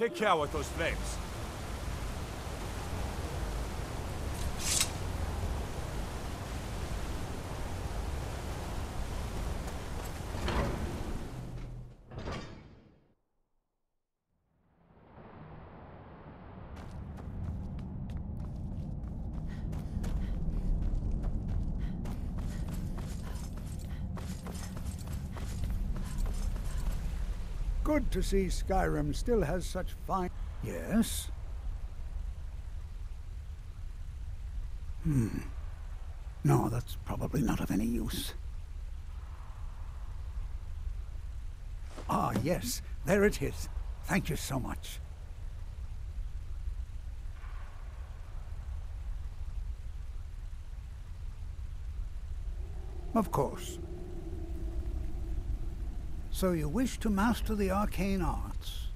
Take care with those flames. Good to see Skyrim still has such fine... Yes? Hmm. No, that's probably not of any use. Ah, yes. There it is. Thank you so much. Of course. So you wish to master the arcane arts?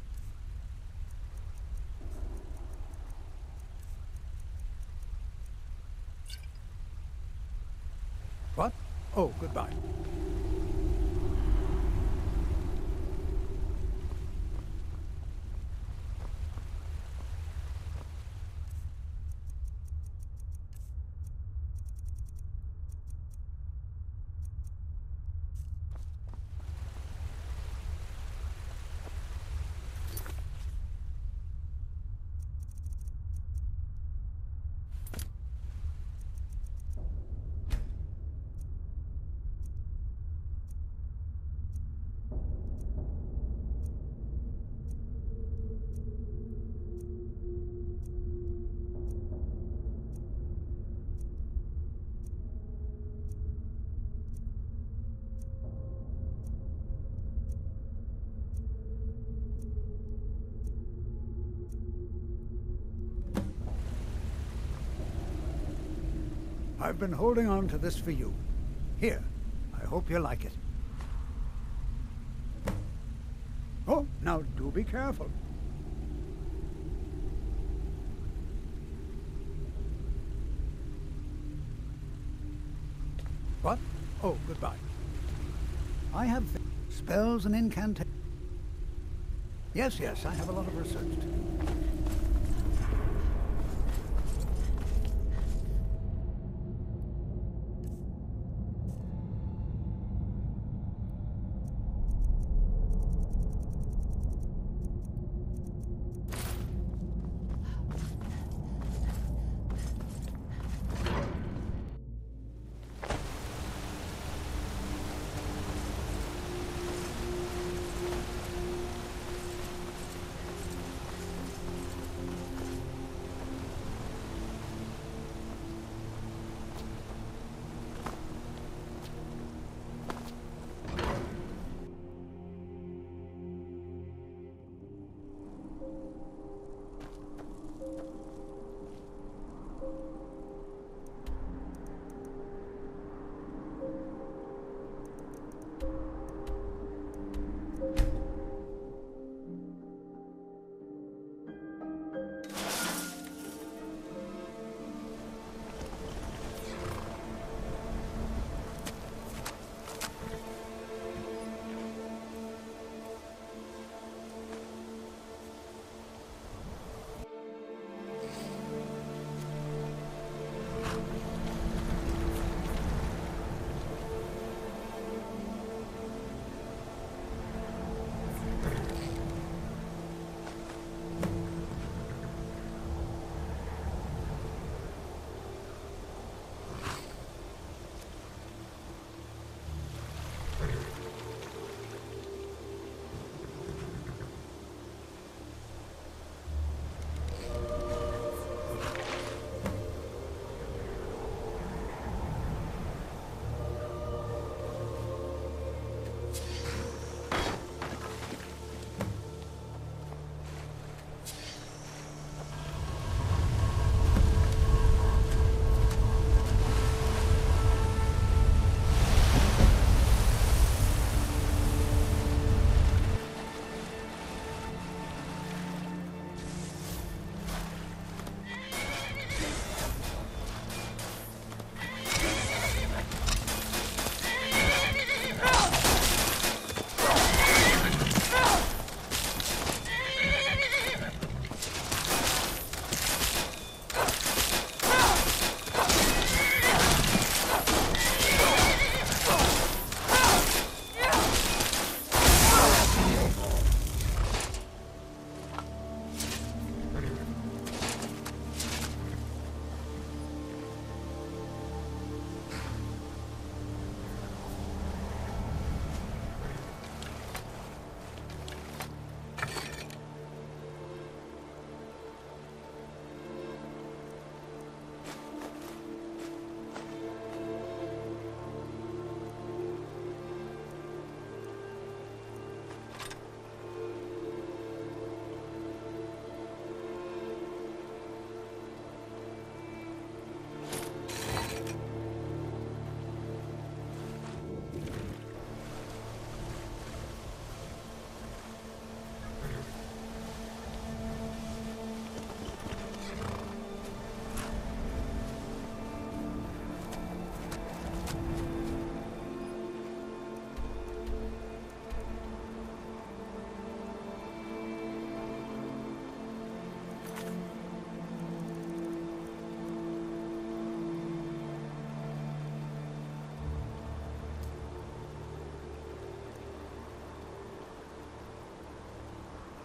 What? Oh, goodbye. I've been holding on to this for you. Here, I hope you like it. Oh, now do be careful. What? Oh, goodbye. I have spells and incantations. Yes, yes, I have a lot of research to do.